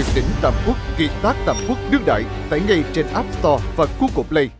tuyệt đỉnh tầm Quốc, kiệt tác tầm Quốc đương đại tải ngay trên App Store và Google Play.